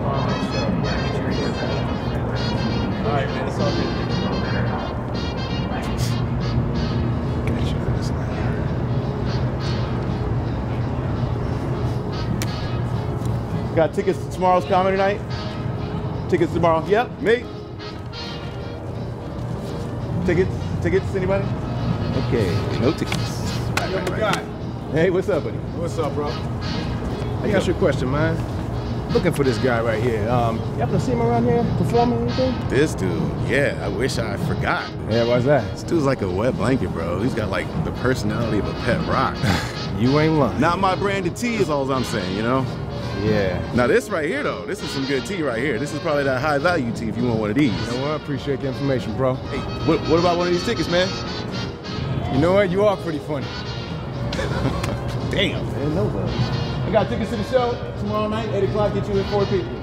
All right, man. It's all good. Got tickets to tomorrow's comedy night. Tickets tomorrow. Yep, me. Tickets? Tickets? Anybody? Okay, no tickets. Hey, what's up, buddy? What's up, bro? I got your question, man. Looking for this guy right here. Um, you happen to see him around here performing anything? This dude, yeah, I wish I forgot. Yeah, why's that? This dude's like a wet blanket, bro. He's got like the personality of a pet rock. You ain't lying. Not my branded tea is all I'm saying, you know? Yeah. Now this right here though, this is some good tea right here. This is probably that high value tea if you want one of these. You know what? I appreciate the information, bro. Hey, what, what about one of these tickets, man? You know what? You are pretty funny. Damn, man, no I got tickets to the show tomorrow night, 8 o'clock. Get you in four people.